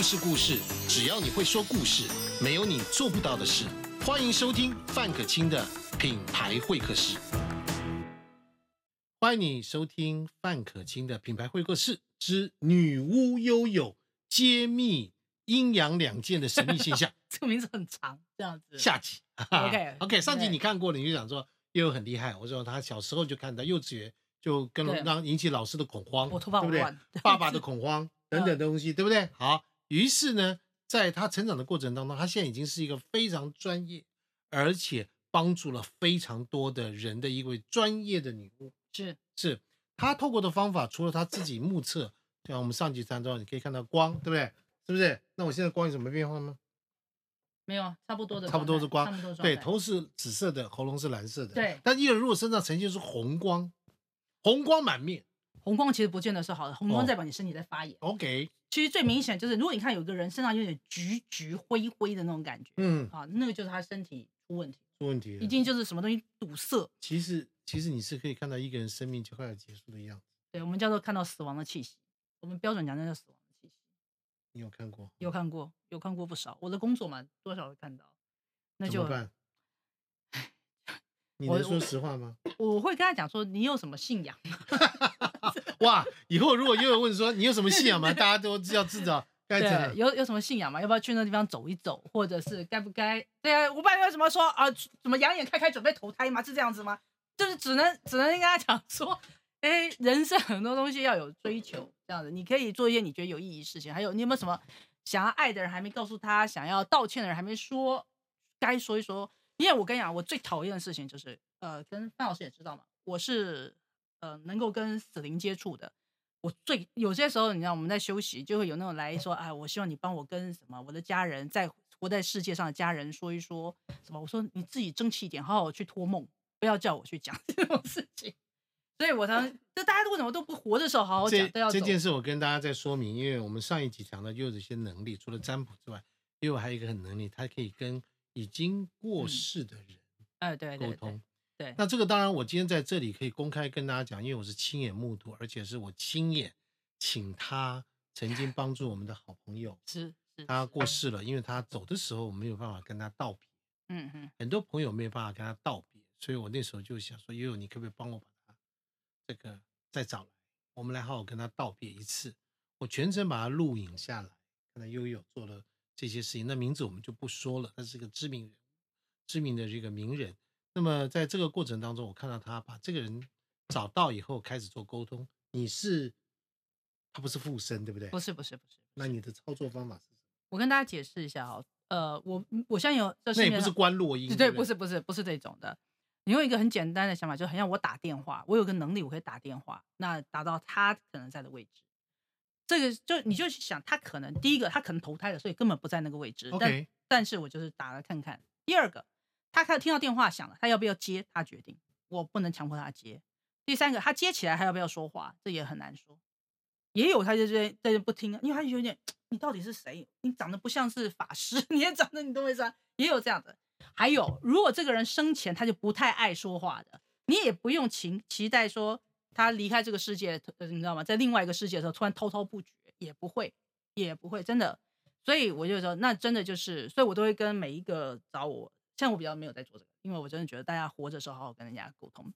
故事故事，只要你会说故事，没有你做不到的事。欢迎收听范可清的品牌会客室。欢迎你收听范可清的品牌会客室之女巫悠悠揭秘阴阳两界的神秘现象 这个名字很长，这样子。下集。OK OK，上集你看过了，你就想说悠悠很厉害。我说他小时候就看到幼稚园就跟对让引起老师的恐慌，我头发对不对乱？爸爸的恐慌 等等嗯东西，对不对？好，于是呢，在他成长的过程当中，他现在已经是一个非常专业，而且帮助了非常多的人的一位专业的女巫。是是他透过的方法，除了他自己目测，像我们上集谈到，你可以看到光，对不对？是不是？那我现在光有什么变化吗？没有差不多的，差不多是光差不多对，头是紫色的，喉咙是蓝色的。对但艺人如果身上呈现出红光，红光满面红光其实不见得是好的，红光哦代表你身体在发炎。，OK，其实最明显就是，如果你看有个人身上有点橘橘灰灰的那种感觉，嗯，啊，那个就是他身体出问题，出问题了。一定就是什么东西堵塞。其实，其实你是可以看到一个人生命就快要结束的样子。对，我们叫做看到死亡的气息，我们标准讲那叫死亡的气息。你有看过？有看过，有看过不少。我的工作嘛，多少会看到。那就怎么办？你能说实话吗？我会跟他讲说，你有什么信仰吗？哇，以后如果又有问说你有什么信仰吗？大家都要知道该怎对，有有什么信仰吗？要不要去那地方走一走，或者是该不该？对啊，我爸为什么说啊？怎么养眼开开准备投胎吗？是这样子吗？就是只能只能跟他讲说，哎，人生很多东西要有追求，这样子，你可以做一些你觉得有意义的事情。还有，你有没有什么想要爱的人还没告诉他，想要道歉的人还没说，该说一说。因为我跟你讲，我最讨厌的事情就是，呃，跟范老师也知道嘛，我是呃能够跟死灵接触的。我最有些时候，你知道我们在休息，就会有那种来说，哎，我希望你帮我跟什么我的家人，在活在世界上的家人说一说什么。我说你自己争气一点，好好去托梦，不要叫我去讲这种事情。所以我常就大家为什么都不活的时候好好这讲，都要走这件事我跟大家再说明，因为我们上一集讲的，又有一些能力，除了占卜之外，因为我还有一个很能力，他可以跟已经过嗯世的人哎，对对对沟通。对，那这个当然，我今天在这里可以公开跟大家讲，因为我是亲眼目睹，而且是我亲眼请他曾经帮助我们的好朋友，是是，他过世了，因为他走的时候我没有办法跟他道别，嗯嗯，很多朋友没有办法跟他道别，所以我那时候就想说，悠悠，你可不可以帮我把他这个再找来，我们来好好跟他道别一次。我全程把他录影下来，看到悠悠做了这些事情，那名字我们就不说了，他是个知名人，知名的这个名人。那么在这个过程当中，我看到他把这个人找到以后，开始做沟通。你是他不是附身，对不对？不是不是不是，那你的操作方法是什么？我跟大家解释一下哈，呃，我我相信有这那也不是关落音，对，不不是不是不是这种的。你用一个很简单的想法，就很像我打电话，我有个能力，我可以打电话，那打到他可能在的位置。这个就你就想，他可能第一个他可能投胎了，所以根本不在那个位置。但 OK，但是我就是打了看看。第二个，他看听到电话响了，他要不要接，他决定，我不能强迫他接。第三个，他接起来，他要不要说话，这也很难说。也有他就在在不听，因为他有点，你到底是谁？你长得不像是法师，你也长得你懂我意思啊？也有这样的。还有，如果这个人生前他就不太爱说话的，你也不用期期待说他离开这个世界，你知道吗？在另外一个世界的时候突然滔滔不绝，也不会，也不会，真的。所以我就说，那真的就是，所以我都会跟每一个找我，像我比较没有在做这个，因为我真的觉得大家活着时候好好跟人家沟通。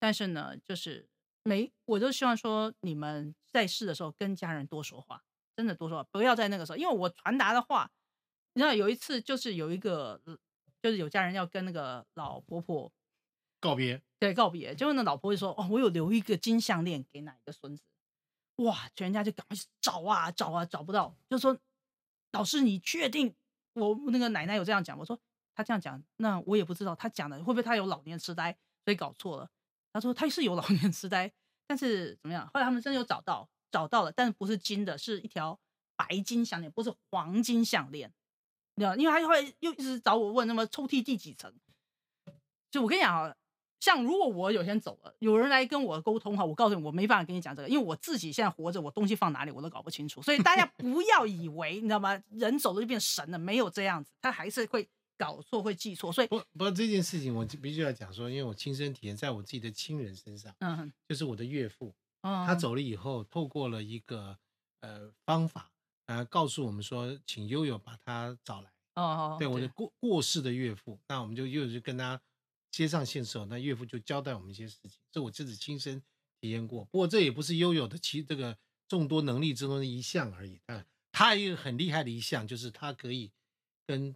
但是呢，就是没我就希望说，你们在世的时候跟家人多说话，真的多说话，不要在那个时候，因为我传达的话，你知道有一次就是有一个，呃就是有家人要跟那个老婆婆告别。对告别，结果那老婆就说：“哦，我有留一个金项链给哪一个孙子。”哇，全家就赶快去找啊找啊，找不到，就说：“老师，你确定我那个奶奶有这样讲？”我说：“他这样讲，那我也不知道他讲的会不会他有老年痴呆，所以搞错了。”他说他是有老年痴呆，但是怎么样？后来他们真的有找到，找到了，但是不是金的，是一条白金项链，不是黄金项链。你知道，因为他后来又一直找我问，那么抽屉第几层？就我跟你讲啊，像如果我有天走了，有人来跟我沟通哈，我告诉你，我没办法跟你讲这个，因为我自己现在活着，我东西放哪里我都搞不清楚，所以大家不要以为你知道吗？人走了就变神了，没有这样子，他还是会搞错，会记错，所以不不过这件事情，我就必须要讲说，因为我亲身体验在我自己的亲人身上，嗯哼，就是我的岳父，嗯他走了以后，透过了一个呃方法，呃告诉我们说，请悠悠把他找来。哦哦，对我的过过世的岳父，那我们就悠悠就跟他接上线的时候，那岳父就交代我们一些事情，这我自己亲身体验过。不过这也不是悠悠的其这个众多能力之中的一项而已。但他一个很厉害的一项就是他可以跟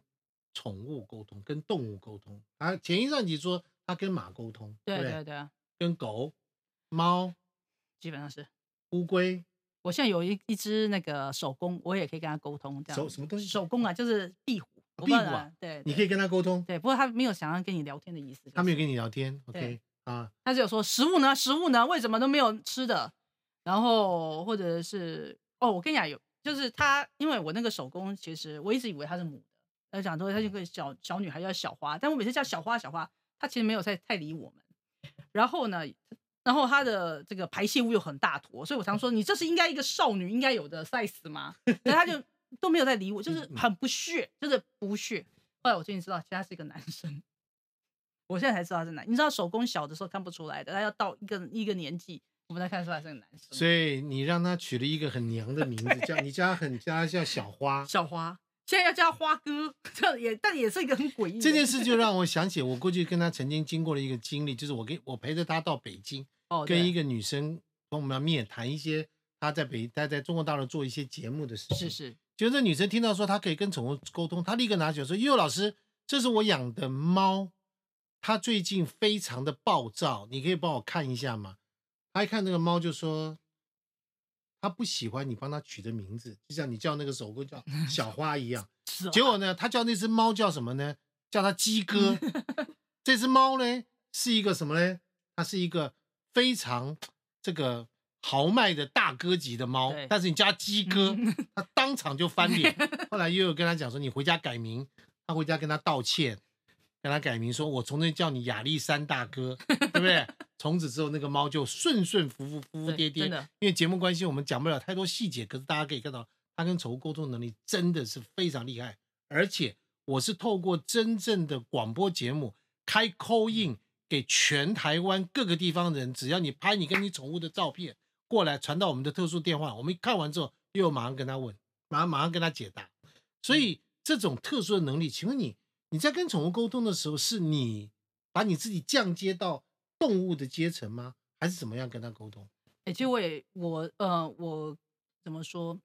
宠物沟通，跟动物沟通。啊前一上集说他跟马沟通，对不对对，跟狗、猫、基本上是。乌龟，我现在有一一只那个手工，我也可以跟他沟通。这样手什么东西？手工啊，就是壁虎。壁虎对，你可以跟他沟通，对，不过他没有想要跟你聊天的意思。就是他没有跟你聊天，OK 啊？他只有说食物呢，食物呢，为什么都没有吃的？然后或者是哦，我跟你讲有，就是他，因为我那个手工，其实我一直以为他是母的，他讲说他就个小小女孩叫小花，但我每次叫小花小花，他其实没有太太理我们。然后呢，然后他的这个排泄物又很大坨，所以我常说你这是应该一个少女应该有的 size 吗？然后他就都没有在理我，就是很不屑，就是不屑。后来我最近知道，其实他是一个男生。我现在才知道他是男，你知道手工小的时候看不出来的，他要到一个一个年纪，我们才看出来是个男生。所以你让他取了一个很娘的名字，叫你叫他很叫他叫小花。小花现在要叫他花哥，这样也但也是一个很诡异的。这件事就让我想起我过去跟他曾经经过的一个经历，就是我跟我陪着他到北京，哦，跟一个女生跟我们面谈一些他在北他在中国大陆做一些节目的事情。是是就这女生听到说她可以跟宠物沟通，她立刻拿起来说：“悠悠老师，这是我养的猫，它最近非常的暴躁，你可以帮我看一下吗？”他一看这个猫就说：“她不喜欢你帮他取的名字，就像你叫那个手工叫 小花一样。结果呢，他叫那只猫叫什么呢？叫它鸡 哥。这只猫呢是一个什么呢？它是一个非常这个豪迈的大哥级的猫对，但是你叫它鸡哥，嗯他当场就翻脸。后来又有跟他讲说，你回家改名，他回家跟他道歉，跟他改名说，我从那叫你亚历山大哥，对不对？从此之后，那个猫就顺顺服服、服服对帖帖。的因为节目关系，我们讲不了太多细节，可是大家可以看到，它跟宠物沟通能力真的是非常厉害。而且我是透过真正的广播节目开 call in 给全台湾各个地方的人，只要你拍你跟你宠物的照片过来，传到我们的特殊电话，我们看完之后又马上跟他问，马上马上跟他解答。所以这种特殊的能力，请问你你在跟宠物沟通的时候，是你把你自己降阶到动物的阶层吗？还是怎么样跟他沟通？哎、其实我也我呃我怎么说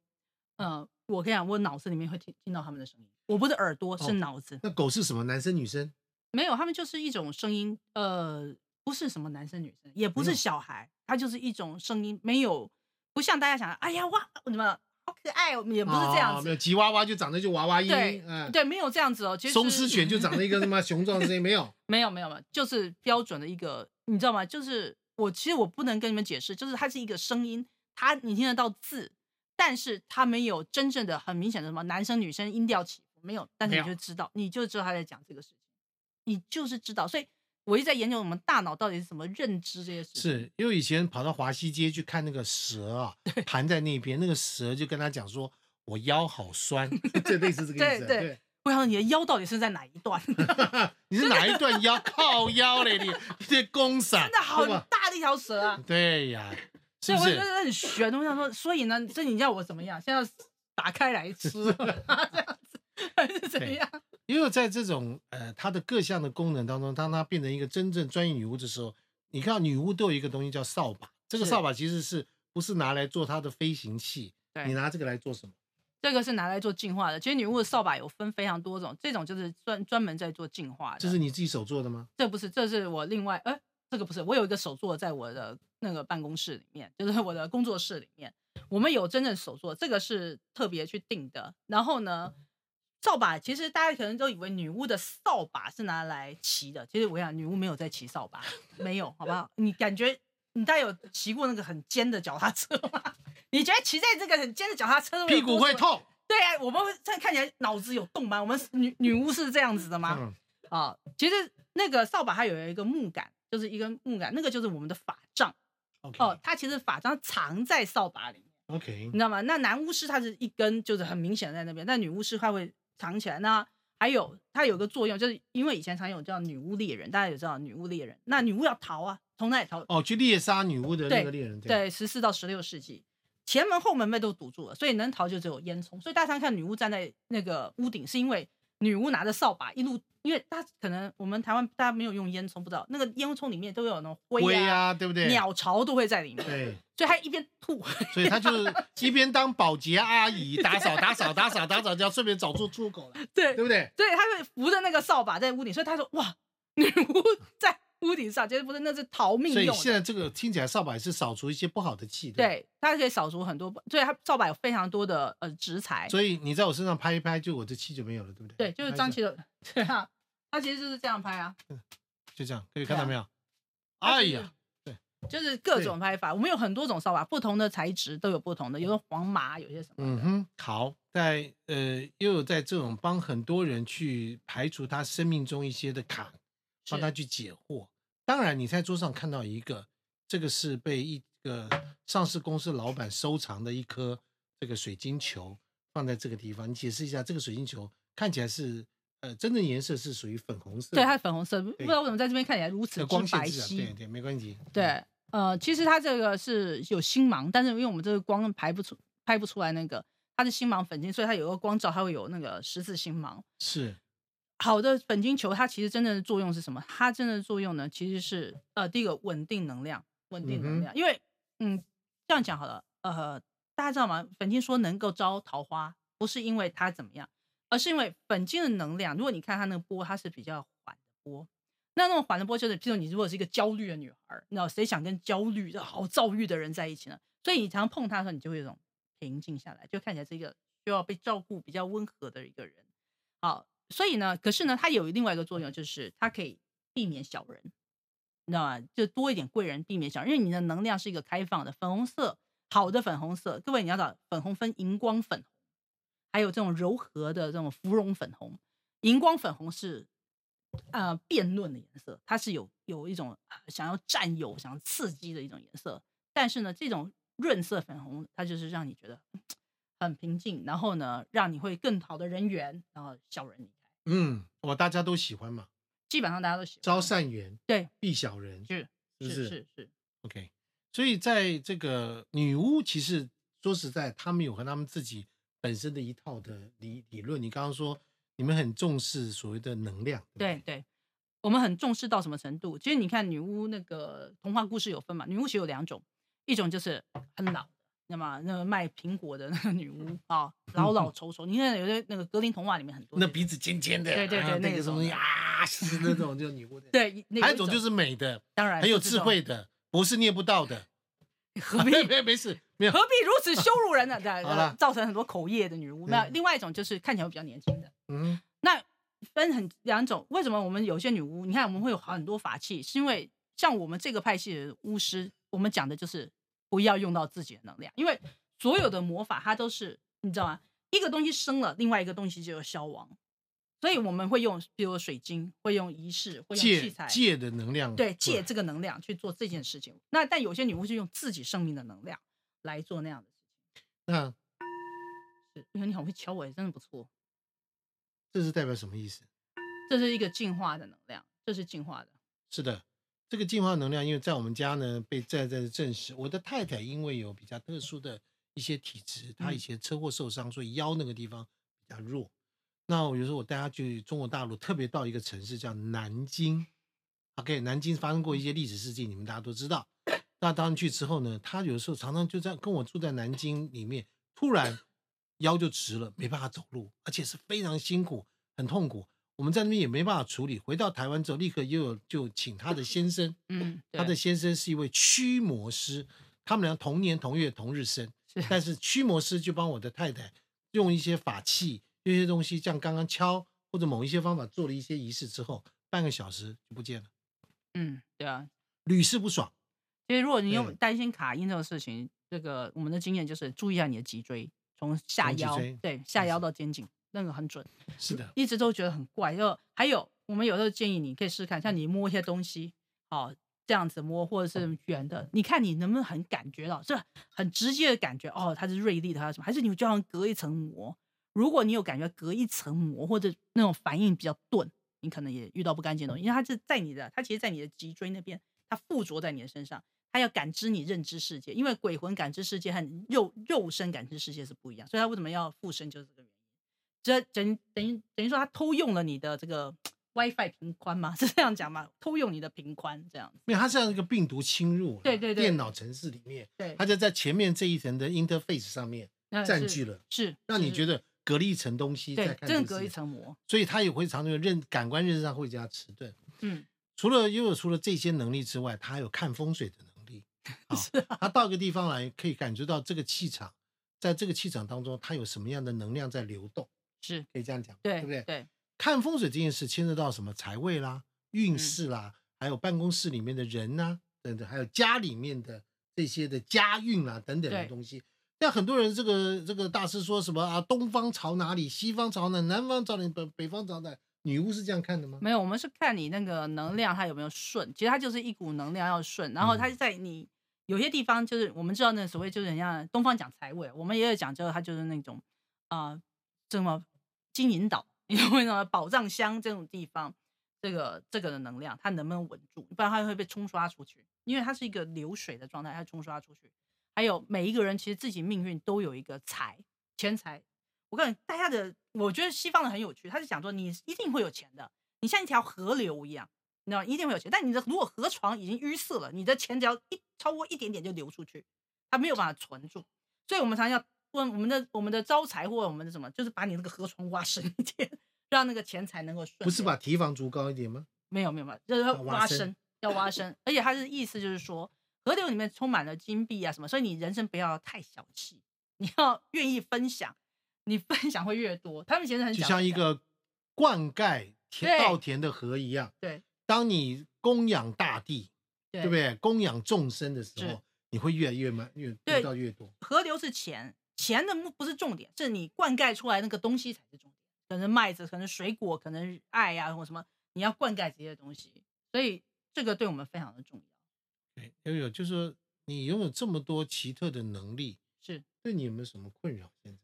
呃，我跟你讲，我脑子里面会听听到他们的声音，我不是耳朵，是哦脑子。那狗是什么？男生女生？没有，他们就是一种声音，呃，不是什么男生女生，也不是小孩，它就是一种声音，没有不像大家想的，哎呀哇，怎么好可爱哦，也不是这样子，哦没有吉娃娃就长得就娃娃音，对嗯，对，没有这样子哦。其实松狮犬就长得一个什么雄壮的声音，没有。没有没有没有，就是标准的一个，你知道吗？就是我其实我不能跟你们解释，就是它是一个声音，它你听得到字，但是它没有真正的很明显的什么男生女生音调起伏，没有，但是你就知道，你就知道他在讲这个事情，你就是知道，所以我一直在研究我们大脑到底是怎么认知这些事情。是因为以前跑到华西街去看那个蛇啊，盘在那边，那个蛇就跟他讲说：“我腰好酸。” 就类似这个意思。对对我想你的腰到底是在哪一段？真 你是哪一段腰 靠腰嘞？你你这公 伞真的好大的一条蛇啊！对呀？所以我觉得很悬。我想说，所以呢，这你要我怎么样？现在要打开来吃这样子，还是怎样？因为在这种呃它的各项的功能当中，当它变成一个真正专业女巫的时候，你看到女巫都有一个东西叫扫把，这个扫把其实是不是拿来做它的飞行器？对你拿这个来做什么？这个是拿来做净化的。其实女巫的扫把有分非常多种，这种就是专专门在做净化的。这是你自己手做的吗？这不是，这是我另外，呃，这个不是，我有一个手做在我的那个办公室里面，就是 我的工作室里面，我们有真正手做，这个是特别去定的。然后呢，扫把其实大家可能都以为女巫的扫把是拿来骑的，其实我想女巫没有在骑扫把，没有，好不好？你感觉你大家有骑过那个很尖的脚踏车吗？你觉得骑在这个很尖的脚踏车屁股会？痛。对啊，我们会这看起来脑子有洞吗？我们女女巫是这样子的吗？嗯，啊，其实那个扫把它有一个木杆，就是一根木杆，那个就是我们的法杖 OK 哦。它其实法杖藏在扫把里面，OK，你知道吗？那男巫师它是一根，就是很明显的在那边，但女巫师他会藏起来。那还有它有个作用，就是因为以前常有叫女巫猎人，大家也知道女巫猎人，那女巫要逃啊，从哪里逃？哦，去猎杀女巫的那对个猎人，对，十四到十六世纪，前门后门被都堵住了，所以能逃就只有烟囱。所以大家常看女巫站在那个屋顶，是因为女巫拿着扫把一路，因为大家可能我们台湾大家没有用烟囱，不知道那个烟囱里面都有那种灰灰啊、啊，对不对？鸟巢都会在里面，对，所以她一边吐，所以她就是 一边当保洁阿姨打扫打扫打扫打扫，就要顺便找出出口来，对对不对？对，她会扶着那个扫把在屋顶，所以她说哇，女巫 在屋顶上，其实不是那是逃命所以用的。现在这个听起来扫把也是扫除一些不好的气，吧，对，它可以扫除很多，所以它扫把有非常多的呃植材。所以你在我身上拍一拍，就我的气就没有了，对不对？对，就是张琪的，对啊，他其实就是这样拍啊，就这样，可以看到没有？哎呀，就是各种拍法。我们有很多种扫把，不同的材质都有不同的，有的黄麻，有些什么。嗯哼，好，在呃，又有在这种帮很多人去排除他生命中一些的坎，帮他去解惑。当然，你在桌上看到一个，这个是被一个上市公司老板收藏的一颗这个水晶球，放在这个地方。你解释一下，这个水晶球看起来是呃，真正颜色是属于粉红色，对，它是粉红色，不知道为什么在这边看起来如此的光线质啊，对。对，没关系。对，呃，其实它这个是有星芒，但是因为我们这个光排不出、拍不出来那个它是星芒粉晶，所以它有个光照，它会有那个十字星芒。是好的粉晶球，它其实真正的作用是什么？它真正的作用呢，其实是呃，第一个稳定能量，稳定能量。因为嗯，这样讲好了，呃，大家知道吗？粉晶说能够招桃花，不是因为它怎么样，而是因为粉晶的能量。如果你看它那个波，它是比较缓的波。那那种缓的波，就是譬如你如果是一个焦虑的女孩，你知道谁想跟焦虑的好躁郁的人在一起呢？所以你常常碰他的时候，你就会有一种平静下来，就看起来是一个需要被照顾、比较温和的一个人。好，所以呢，可是呢，它有另外一个作用，就是它可以避免小人，你知道吗？就多一点贵人，避免小人，因为你的能量是一个开放的粉红色，好的粉红色。各位你要找粉红分荧光粉红，还有这种柔和的这种芙蓉粉红。荧光粉红是呃辩论的颜色，它是有有一种想要占有、想要刺激的一种颜色。但是呢，这种润色粉红，它就是让你觉得 很平静，然后呢，让你会更好的人缘，然后小人。嗯，我大家都喜欢嘛，基本上大家都喜欢招善缘，对，避小人，是是是是，OK，所以在这个女巫，其实说实在，他们有和他们自己本身的一套的理理论。你刚刚说你们很重视所谓的能量，对对对。我们很重视到什么程度？其实你看女巫那个童话故事有分嘛，女巫其实有两种，一种就是很老的，那么那个卖苹果的 那个女巫啊，老老丑丑。你看有些那个格林童话里面很多，那鼻子尖尖的，对对对啊那个什么东西那种的啊，是 那种就女巫的。，对，那还有一种就是美的，当然很有智慧的，博士念不到的。何必没没没事，没有何必如此羞辱人呢？对，造成很多口业的女巫。那嗯另外一种就是看起来会比较年轻的，嗯那分很两种。为什么我们有些女巫，你看我们会有很多法器，是因为像我们这个派系的巫师，我们讲的就是不要用到自己的能量，因为所有的魔法它都是你知道吗？一个东西生了，另外一个东西就要消亡，所以我们会用，比如水晶，会用仪式，会用器借材，借的能量，对，借这个能量去做这件事情。那但有些女巫是用自己生命的能量来做那样的事情。那是，因为你好会敲我，真的不错。这是代表什么意思？这是一个进化的能量，这是进化的。是的，这个进化能量，因为在我们家呢被在在证实，我的太太因为有比较特殊的一些体质，她以嗯前车祸受伤，所以腰那个地方比较弱。那我有时候我带她去中国大陆，特别到一个城市叫南京，OK，南京发生过一些历史事件，你们大家都知道。那当然去之后呢，她有时候常常就在跟我住在南京里面，突然腰就直了，没办法走路，而且是非常辛苦，很痛苦。我们在那边也没办法处理。回到台湾之后，立刻又有就请他的先生，嗯，他的先生是一位驱魔师，他们俩同年同月同日生，是但是驱魔师就帮我的太太用一些法器，用一些东西，像刚刚敲或者某一些方法做了一些仪式之后，半个小时就不见了，嗯，对啊。屡试不爽。其实如果你有对担心卡音这种事情，这个我们的经验就是注意一下你的脊椎，从下腰从对下腰到肩颈，那个很准。是的，一直都觉得很怪。就还有，我们有时候建议你可以试试看，像你摸一些东西，哦，这样子摸，或者是圆的，你看你能不能很感觉到，这很直接的感觉，哦，它是锐利的，它是什么？还是你就像隔一层膜？如果你有感觉隔一层膜，或者那种反应比较钝，你可能也遇到不干净的东西，因为它是在你的，它其实在你的脊椎那边，它附着在你的身上。它要感知你认知世界，因为鬼魂感知世界和肉肉身感知世界是不一样，所以它为什么要附身，就是这个原因。这等等于等于说他偷用了你的这个 WiFi 频宽吗？是这样讲吗？偷用你的频宽这样子。因为它像一个病毒侵入对对对电脑城市里面，对，它就在前面这一层的 interface 上面占据了，是让你觉得隔了一层东西在对，看真的隔一层膜。所以它也会常常有认感官认知上会加迟钝。嗯，除了悠悠除了这些能力之外，他还有看风水的能力。啊，啊他到一个地方来，可以感觉到这个气场，在这个气场当中，它有什么样的能量在流动，是可以这样讲，对不对？对看风水这件事牵涉到什么财位啦、运嗯势啦，还有办公室里面的人呐、等等，还有家里面的这些的家运啦等等的东西。像很多人这个这个大师说什么啊，东方朝哪里，西方朝哪，南方朝哪，北北方朝哪？女巫是这样看的吗？没有，我们是看你那个能量它有没有顺，其实它就是一股能量要顺，然后它嗯在你有些地方就是我们知道那所谓就是人家东方讲财位，我们也有讲究它就是那种啊、呃这么金银岛，因为什么宝藏箱这种地方，这个这个的能量它能不能稳住，不然它会被冲刷出去，因为它是一个流水的状态，它冲刷出去。还有每一个人其实自己命运都有一个财钱财，我告诉你，大家的，我觉得西方的很有趣，他是讲说你一定会有钱的，你像一条河流一样，你知道一定会有钱。但你的如果河床已经淤塞了，你的钱只要一超过一点点就流出去，它没有办法存住。所以我们常常要问我们的我们的招财或者我们的什么，就是把你那个河床挖深一点，让那个钱财能够顺。不是把提防竹高一点吗？没有没有没有，就是挖深，要挖深，而且它的意思就是说，河流里面充满了金币啊什么，所以你人生不要太小气，你要愿意分享，你分享会越多。他们其实很就像一个灌溉田稻田的河一样。对当你供养大地，对对不对？供养众生的时候，你会越来越慢，越得到越多。河流是钱，钱的目不是重点，是你灌溉出来那个东西才是重点。可能麦子，可能水果，可能爱呀、或什么，你要灌溉这些东西，所以这个对我们非常的重要。对，悠悠就是说，你拥有这么多奇特的能力，是，对你有没有什么困扰？现在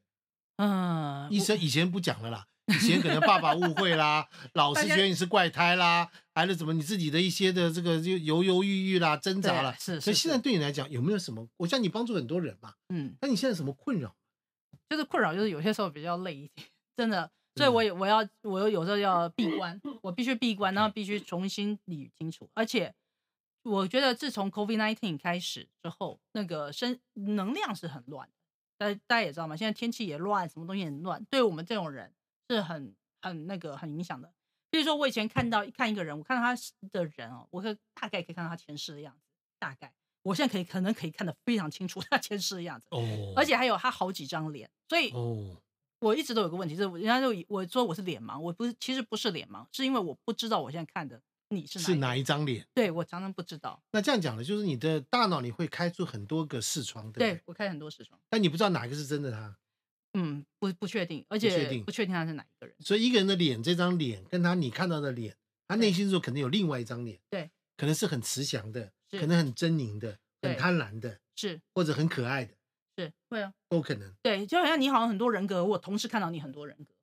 嗯，医生以前不讲了啦，以前可能爸爸误会啦，老师觉得你是怪胎啦，还是怎么你自己的一些的这个就犹犹豫豫啦、挣扎对啦。是是所以现在对你来讲，有没有什么？我像你帮助很多人嘛，嗯，那你现在什么困扰？就是困扰，就是有些时候比较累一点，真的。所以嗯我也我要我有有时候要闭关，我必须闭关，然后必须重新理清楚。而且我觉得自从 COVID nineteen 开始之后，那个生能量是很乱的。大家大家也知道嘛，现在天气也乱，什么东西也乱，对我们这种人是很很那个很影响的。比如说我以前看到看一个人，我看到他的人哦，我可大概可以看到他前世的样子，大概我现在可以可能可以看得非常清楚他前世的样子，哦而且还有他好几张脸，所以哦，我一直都有个问题，就是人家就以我说我是脸盲，我不是，其实不是脸盲，是因为我不知道我现在看的你是哪是哪一张脸？对我常常不知道，那这样讲呢，就是你的大脑你会开出很多个视窗，对不对？对我开很多视窗，但你不知道哪个是真的他。嗯，不不确定，而确且定不确定他是哪一个人，所以一个人的脸，这张脸跟他你看到的脸，他内心中可能有另外一张脸，对，可能是很慈祥的，是可能很狰狞的，很对贪婪的，是或者很可爱的，是会啊，都可能。对，就好像你好像很多人格，我同时看到你很多人格，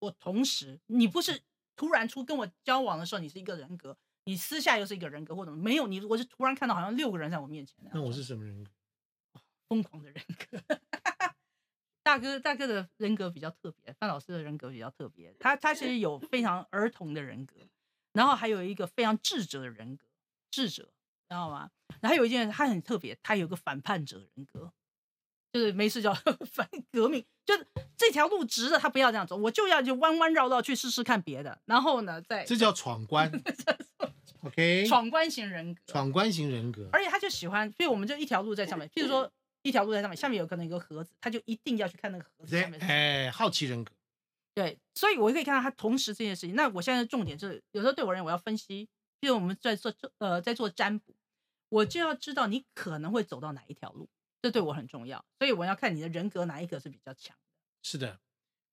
我同时你不是突然出跟我交往的时候你是一个人格，你私下又是一个人格，或者没有你，我是突然看到好像六个人在我面前那样，那我是什么人格？疯狂的人格。大哥，大哥的人格比较特别，范老师的人格比较特别。他他其实有非常儿童的人格，然后还有一个非常智者的人格，智者，知道吗？然后有一件他很特别，他有个反叛者人格，就是没事叫 反革命，就是这条路直的，他不要这样走，我就要就弯弯绕绕去试试看别的，然后呢，再这叫闯关。OK，闯关型人格。闯关型人格。而且他就喜欢，所以我们就一条路在上面，譬如说一条路在上面，下面有可能有个盒子，他就一定要去看那个盒子对下面。哎，好奇人格。对，所以我可以看到他同时这件事情。那我现在的重点就是，有时候对我而言，我要分析，譬如我们在做呃在做占卜，我就要知道你可能会走到哪一条路，这对我很重要。所以我要看你的人格哪一个是比较强的。是的，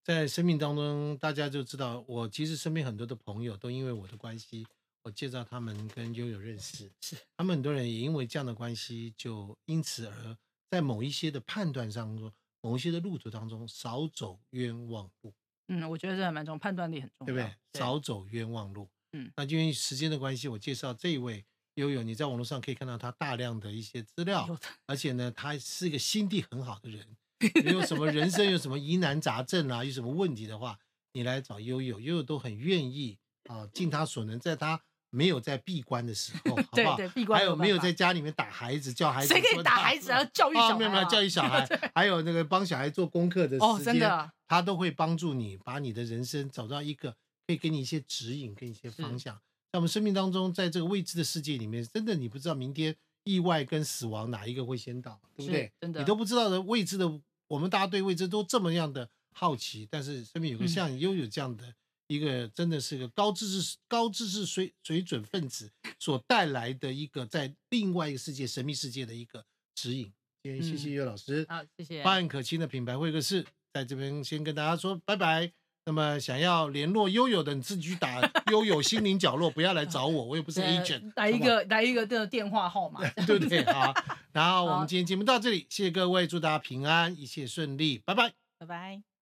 在生命当中，大家就知道，我其实身边很多的朋友都因为我的关系，我介绍他们跟悠悠认识，是他们很多人也因为这样的关系，就因此而在某一些的判断当中，某一些的路途当中少走冤枉路，嗯，我觉得这还蛮重要，判断力很重要，对不对？少走冤枉路。嗯那因为时间的关系，我介绍这一位悠悠，你在网络上可以看到他大量的一些资料，而且呢，他是一个心地很好的人。你有什么人生有什么疑难杂症啊，有什么问题的话，你来找悠悠，悠悠都很愿意啊，尽他所能，在他没有在闭关的时候，好不好？对对，闭关还有没有在家里面打孩子、教孩子？谁可以打孩子啊？教育啊，小没有没有教育小孩，还有那个帮小孩做功课的哦，时间，真的他都会帮助你把你的人生找到一个可以给你一些指引，给你一些方向。在我们生命当中，在这个未知的世界里面，真的你不知道明天意外跟死亡哪一个会先到，对不对？真的你都不知道的未知的，我们大家对未知都这么样的好奇，但是身边有个嗯像你拥有这样的一个，真的是个高知识、高知识水水准分子所带来的一个在另外一个世界、神秘世界的一个指引。今天谢谢嗯岳老师。好，谢谢。半可亲的品牌会客室，在这边先跟大家说拜拜。那么想要联络悠悠的，你自己去打 悠悠心灵角落，不要来找我，我也不是呃 agent，来一个来一个这个电话号码，对不对？好，然后我好们今天节目到这里，谢谢各位，祝大家平安，一切顺利，拜拜。拜拜。